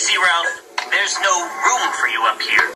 See, Ralph, there's no room for you up here.